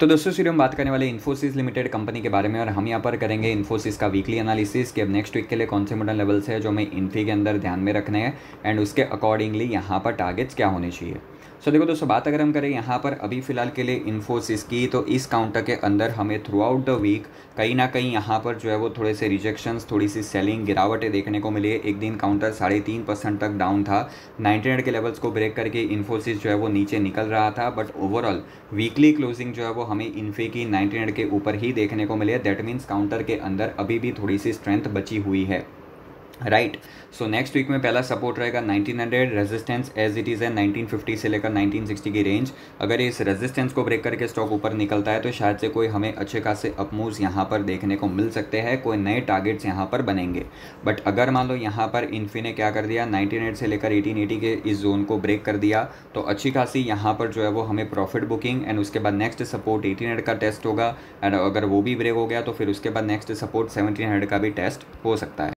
तो दोस्तों सिर्फ़ हम बात करने वाले इन्फोसिस लिमिटेड कंपनी के बारे में, और हम यहाँ पर करेंगे इन्फोसिस का वीकली एनालिसिस कि अब नेक्स्ट वीक के लिए कौन से मॉडल लेवल्स है जो हमें इन्फी के अंदर ध्यान में रखने हैं एंड उसके अकॉर्डिंगली यहाँ पर टारगेट्स क्या होने चाहिए। सो देखो दोस्तों, बात अगर हम करें यहाँ पर अभी फ़िलहाल के लिए इन्फोसिस की तो इस काउंटर के अंदर हमें थ्रू आउट द वीक कहीं ना कहीं यहाँ पर जो है वो थोड़े से रिजेक्शंस थोड़ी सी सेलिंग गिरावटें देखने को मिली है। एक दिन काउंटर साढ़े तीन परसेंट तक डाउन था। नाइनटी के लेवल्स को ब्रेक करके इन्फोसिस जो है वो नीचे निकल रहा था बट ओवरऑल वीकली क्लोजिंग जो है वो हमें इन्फी की नाइनटी के ऊपर ही देखने को मिले। दैट मीन्स काउंटर के अंदर अभी भी थोड़ी सी स्ट्रेंथ बची हुई है। राइट सो नेक्स्ट वीक में पहला सपोर्ट रहेगा 1900 रेजिस्टेंस एज इट इज़ है 1950 से लेकर 1960 की रेंज अगर इस रेजिस्टेंस को ब्रेक करके स्टॉक ऊपर निकलता है तो शायद से कोई हमें अच्छे खासे अपमूव्स यहाँ पर देखने को मिल सकते हैं, कोई नए टारगेट्स यहाँ पर बनेंगे. बट अगर मान लो यहाँ पर इन्फी ने क्या कर दिया नाइनटीन से लेकर एटीन के इस जोन को ब्रेक कर दिया तो अच्छी खासी यहाँ पर जो है वो हमें प्रॉफिट बुकिंग एंड उसके बाद नेक्स्ट सपोर्ट एटीन का टेस्ट होगा. एंड अगर वो भी ब्रेक हो गया तो फिर उसके बाद नेक्स्ट सपोर्ट सेवनटीन का भी टेस्ट हो सकता है.